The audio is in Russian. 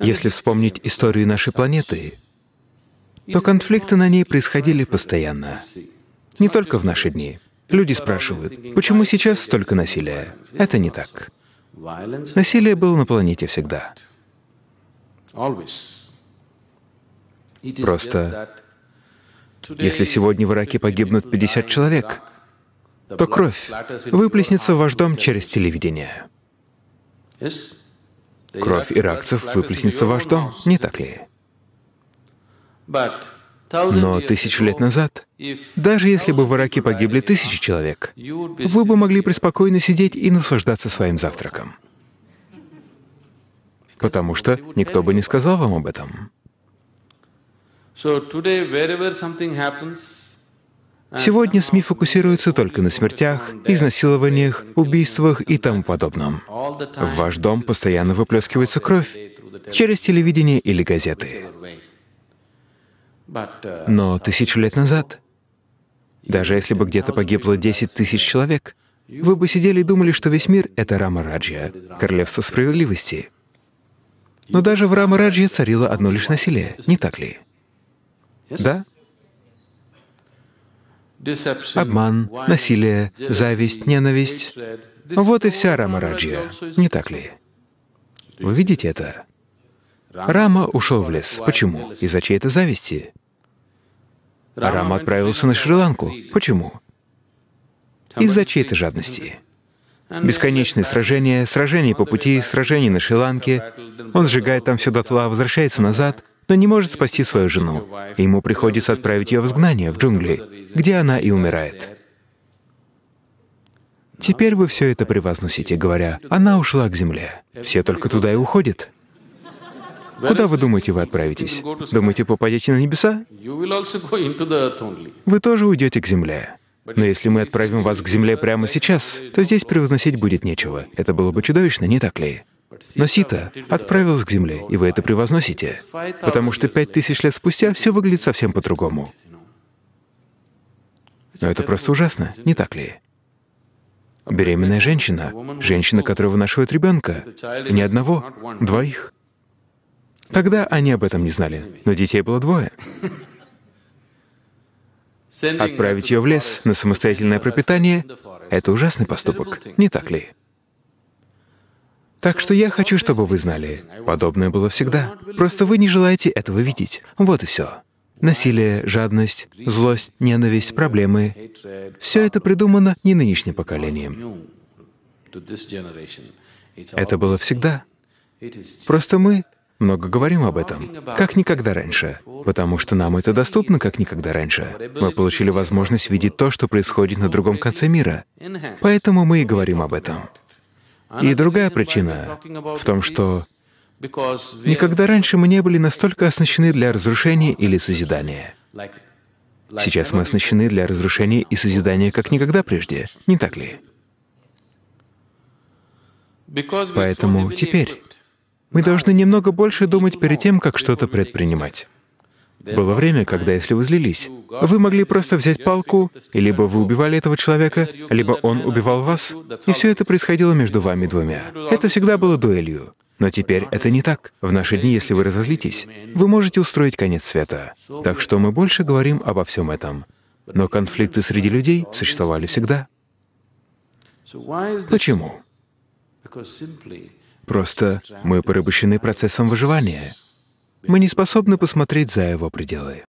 Если вспомнить историю нашей планеты, то конфликты на ней происходили постоянно. Не только в наши дни. Люди спрашивают, почему сейчас столько насилия? Это не так. Насилие было на планете всегда. Просто если сегодня в Ираке погибнут 50 человек, то кровь выплеснется в ваш дом через телевидение. Кровь иракцев выплеснется в ваш дом, не так ли? Но тысячу лет назад, даже если бы в Ираке погибли тысячи человек, вы бы могли преспокойно сидеть и наслаждаться своим завтраком. Потому что никто бы не сказал вам об этом. Сегодня СМИ фокусируются только на смертях, изнасилованиях, убийствах и тому подобном. В ваш дом постоянно выплескивается кровь через телевидение или газеты. Но тысячу лет назад, даже если бы где-то погибло 10 тысяч человек, вы бы сидели и думали, что весь мир — это Рама Раджья, королевство справедливости. Но даже в Рама Раджье царило одно лишь насилие, не так ли? Да? Обман, насилие, зависть, ненависть — вот и вся Рама Раджья, не так ли? Вы видите это? Рама ушел в лес. Почему? Из-за чьей-то зависти. Рама отправился на Шри-Ланку. Почему? Из-за чьей-то жадности. Бесконечные сражения, сражения по пути, сражения на Шри-Ланке. Он сжигает там все дотла, возвращается назад, но не может спасти свою жену. И ему приходится отправить ее в изгнание, в джунгли, где она и умирает. Теперь вы все это превозносите, говоря, «Она ушла к земле». Все только туда и уходят. Куда вы думаете, вы отправитесь? Думаете, попадете на небеса? Вы тоже уйдете к земле. Но если мы отправим вас к земле прямо сейчас, то здесь превозносить будет нечего. Это было бы чудовищно, не так ли? Но Сита отправилась к земле, и вы это превозносите, потому что пять тысяч лет спустя все выглядит совсем по-другому. Но это просто ужасно, не так ли? Беременная женщина, женщина, которая вынашивает ребенка, ни одного, двоих. Тогда они об этом не знали, но детей было двое. Отправить ее в лес на самостоятельное пропитание — это ужасный поступок, не так ли? Так что я хочу, чтобы вы знали, подобное было всегда. Просто вы не желаете этого видеть. Вот и все. Насилие, жадность, злость, ненависть, проблемы — все это придумано не нынешним поколением. Это было всегда. Просто мы много говорим об этом, как никогда раньше, потому что нам это доступно, как никогда раньше. Мы получили возможность видеть то, что происходит на другом конце мира. Поэтому мы и говорим об этом. И другая причина в том, что никогда раньше мы не были настолько оснащены для разрушения или созидания. Сейчас мы оснащены для разрушения и созидания как никогда прежде, не так ли? Поэтому теперь мы должны немного больше думать перед тем, как что-то предпринимать. Было время, когда, если вы злились, вы могли просто взять палку, и либо вы убивали этого человека, либо он убивал вас, и все это происходило между вами двумя. Это всегда было дуэлью. Но теперь это не так. В наши дни, если вы разозлитесь, вы можете устроить конец света. Так что мы больше говорим обо всем этом. Но конфликты среди людей существовали всегда. Почему? Просто мы порабощены процессом выживания. Мы не способны посмотреть за его пределы.